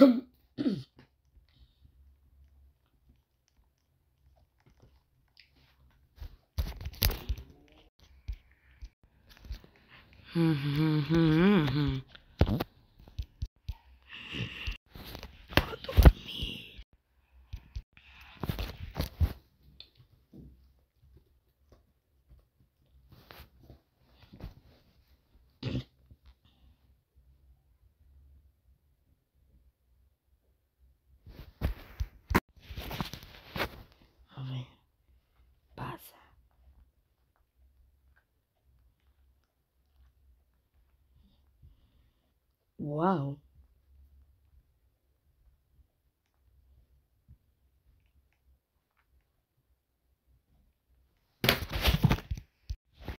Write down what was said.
A Wow.